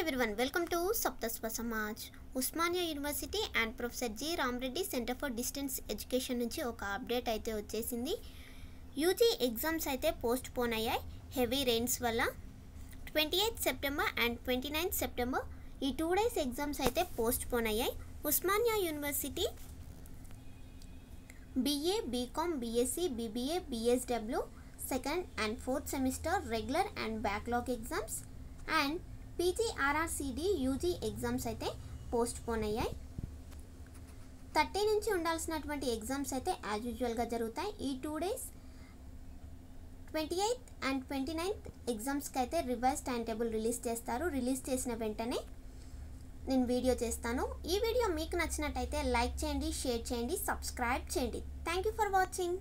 Everyone welcome to Saptaswa Samaj Osmania university and professor G Ramareddy centre for distance education నుంచి ఒక update అయితే వచ్చేసింది. UG exams అయితే post phone అయ్యాయి. Heavy rains వల్ల twenty eighth September and twenty ninth September ఈ two days exams అయితే post phone అయ్యాయి Osmania university BA BCom BSc BBA BSW second and fourth semester regular and backlog exams and PGRRCD UG exams అయితే post phone అయ్యాయి. Thirty నుంచి ఉండాల్సినటువంటి ఎగ్జామ్స్ అయితే as యూజువల్గా జరుగుతాయి. ఈ two days twenty eighth and twenty ninth ఎగ్జామ్స్కి అయితే రివైజ్ టైం టేబుల్ రిలీజ్ చేస్తారు. రిలీజ్ చేసిన వెంటనే నేను వీడియో చేస్తాను. ఈ వీడియో మీకు నచ్చినట్టయితే లైక్ చేయండి షేర్ చేయండి సబ్స్క్రైబ్ చేయండి. Thank you for watching.